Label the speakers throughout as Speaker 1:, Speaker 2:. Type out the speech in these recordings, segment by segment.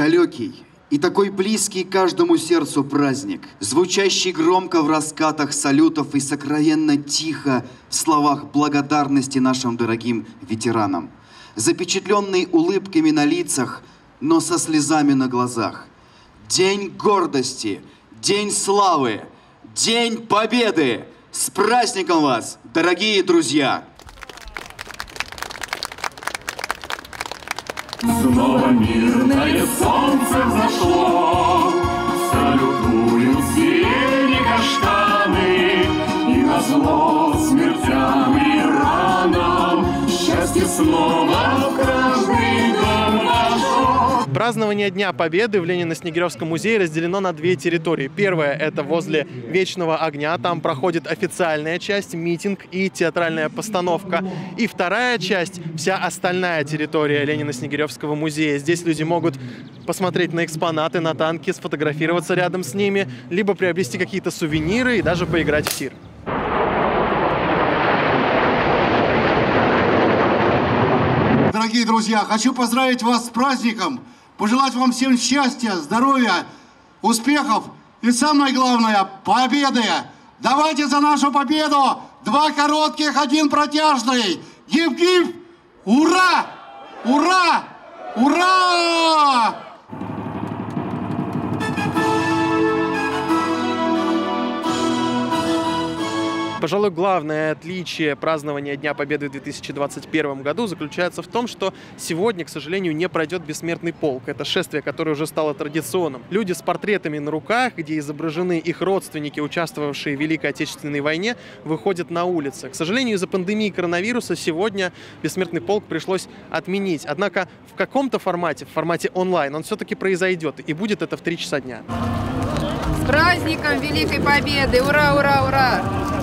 Speaker 1: Далекий и такой близкий каждому сердцу праздник, звучащий громко в раскатах салютов и сокровенно тихо в словах благодарности нашим дорогим ветеранам, запечатленный улыбками на лицах, но со слезами на глазах. День гордости, день славы, день победы! С праздником вас, дорогие друзья!
Speaker 2: Снова мирное солнце взошло, Салютуют сирени каштаны, И назло смертям и ранам Счастье снова в каждый.
Speaker 3: Празднование Дня Победы в Ленино-Снегиревском музее разделено на две территории. Первая – это возле Вечного огня. Там проходит официальная часть, митинг и театральная постановка. И вторая часть – вся остальная территория Ленино-Снегиревского музея. Здесь люди могут посмотреть на экспонаты, на танки, сфотографироваться рядом с ними, либо приобрести какие-то сувениры и даже поиграть в тир.
Speaker 4: Дорогие друзья, хочу поздравить вас с праздником, пожелать вам всем счастья, здоровья, успехов и самое главное, победы. Давайте за нашу победу два коротких, один протяжный. Гиб-гиб! Ура! Ура! Ура!
Speaker 3: Пожалуй, главное отличие празднования Дня Победы в 2021 году заключается в том, что сегодня, к сожалению, не пройдет бессмертный полк. Это шествие, которое уже стало традиционным. Люди с портретами на руках, где изображены их родственники, участвовавшие в Великой Отечественной войне, выходят на улицы. К сожалению, из-за пандемии коронавируса сегодня бессмертный полк пришлось отменить. Однако в каком-то формате, в формате онлайн, он все-таки произойдет. И будет это в 3 часа дня.
Speaker 5: С праздником Великой Победы! Ура, ура, ура!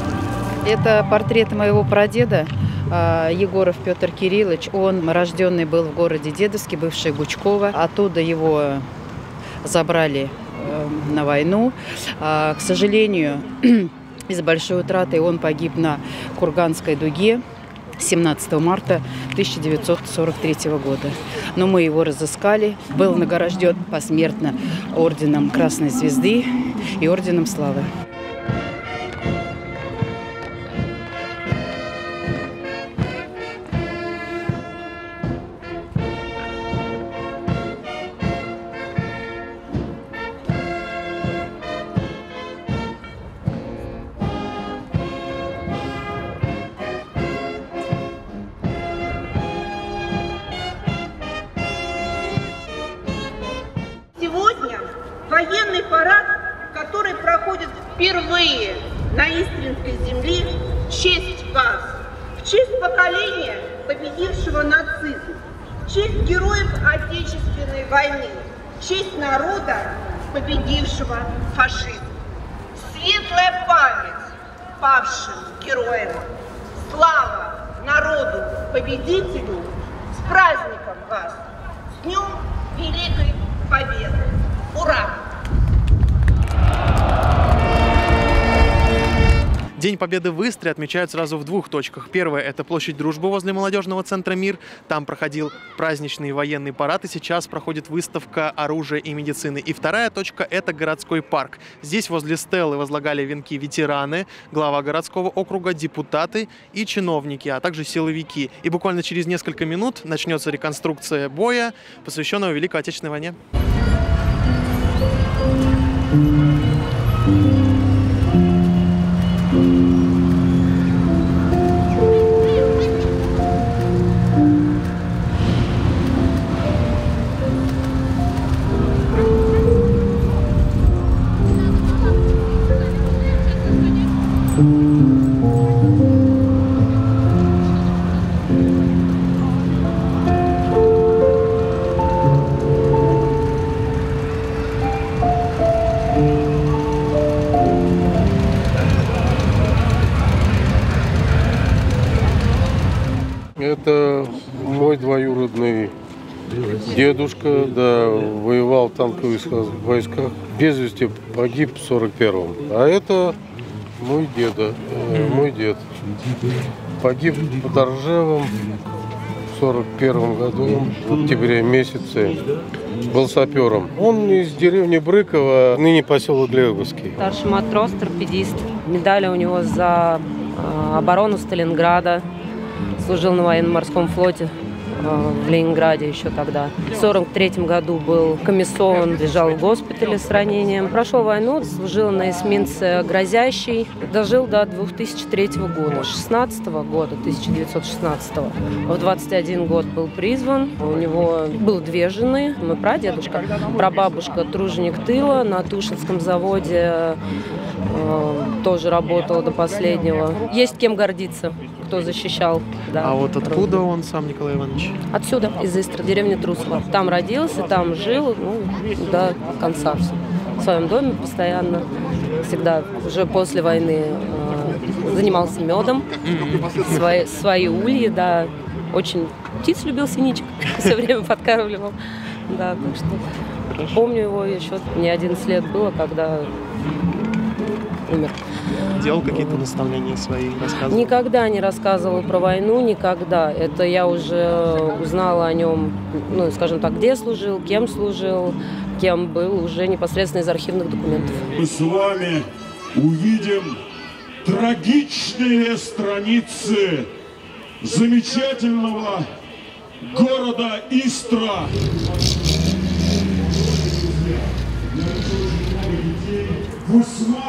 Speaker 6: Это портрет моего прадеда а, Егоров Петр Кириллович. Он рожденный был в городе Дедовске, бывший Гучково. Оттуда его забрали э, на войну. А, К сожалению, из-за большой утраты он погиб на Курганской дуге 17 марта 1943 года. Но мы его разыскали. Был награжден посмертно орденом Красной Звезды и орденом Славы.
Speaker 7: Военный парад, который проходит впервые на Истринской земле, в честь вас, в честь поколения, победившего нацизм, в честь героев Отечественной войны, в честь народа, победившего фашизм. Светлая память павшим героям. Слава народу, победителю. С праздником вас! С Днем Великой Победы!
Speaker 3: День Победы в Истре отмечают сразу в двух точках. Первая – это площадь Дружбы возле молодежного центра «Мир». Там проходил праздничный военный парад, и сейчас проходит выставка оружия и медицины. И вторая точка – это городской парк. Здесь возле стелы возлагали венки ветераны, глава городского округа, депутаты и чиновники, а также силовики. И буквально через несколько минут начнется реконструкция боя, посвященного Великой Отечественной войне.
Speaker 8: Это мой двоюродный дедушка, да, воевал в танковых войсках. Без вести погиб в 41-м. А это мой деда, э, мой дед. Погиб под Оржевом в 41 году, в октябре месяце, был сапером. Он из деревни Брыкова, ныне поселок Глебовский.
Speaker 9: Старший матрос, торпедист. Медали у него за э, оборону Сталинграда. Служил на военно-морском флоте в Ленинграде еще тогда. В 43 году был комиссован, лежал в госпитале с ранением. Прошел войну, служил на эсминце «Грозящий». Дожил до 2003 года. 16 года, 1916 В 21 год был призван. У него было две жены. Мой прадедушка, прабабушка труженик тыла на Тушинском заводе э, тоже работала до последнего. Есть кем гордиться, кто защищал. Да,
Speaker 3: А вот откуда он сам, Николай Иванович?
Speaker 9: Отсюда, из Истры, деревни Трусово. Там родился, там жил, ну, до конца. В своем доме постоянно, всегда, уже после войны э, занимался медом, свои, свои ульи, да. Очень птиц любил синичек, все время подкармливал. Да, так что помню его еще, мне 11 лет было, когда умер.
Speaker 3: Делал какие-то наставления свои, рассказывал?
Speaker 9: Никогда не рассказывал про войну, никогда. Это я уже узнала о нем, ну, скажем так, где служил, кем служил, кем был, уже непосредственно из архивных документов.
Speaker 10: мы с вами увидим трагичные страницы замечательного города Истра.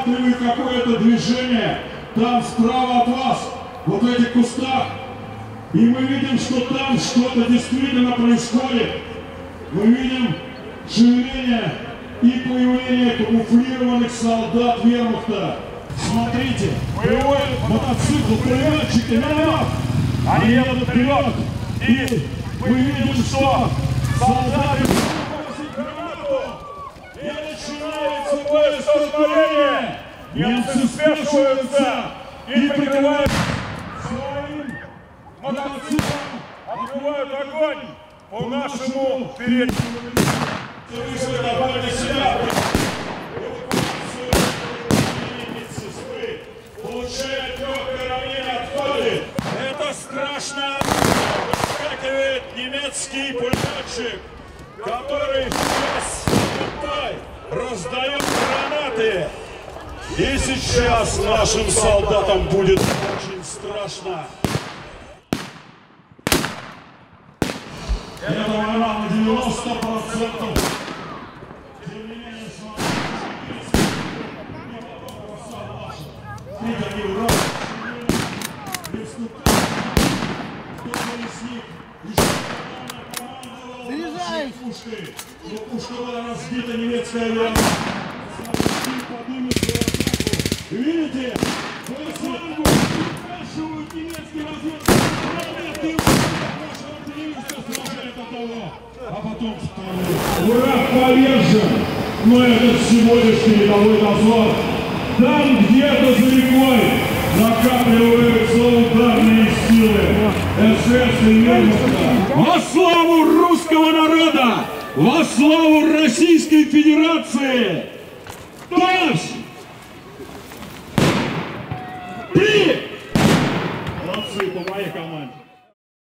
Speaker 10: Высматриваю какое-то движение там справа от вас, вот в этих кустах. И мы видим, что там что-то действительно происходит. Мы видим шевеление и появление камуфлированных солдат вермахта. Смотрите, боевой мотоцикл, пулеметчики, наверх! Они едут вперед! И мы видим, что солдаты начинается боестолкновение! Немцы спешиваются и прикрывают своим мотоциклом, открывают огонь по нашему переднему Вышли довольно себя. Получает легкое ранение, отходит. Это страшно. Выскакивает немецкий пулеметчик, который сейчас раздает гранаты. И сейчас нашим солдатам будет очень страшно. Это война на 90 процентов. Заряжай! Пушкой. Была разбита немецкая авиация. Поднимется в атаку. Видите? Флангу спрашивают немецкие разведки. Наша артиллерия сражает одного, а потом второго. Враг повержен, но это всего лишь передовой дозор. Там где-то за рекой накапливаются ударные силы СС и Вермахта. Во славу русского народа! Во славу Российской Федерации! Todos!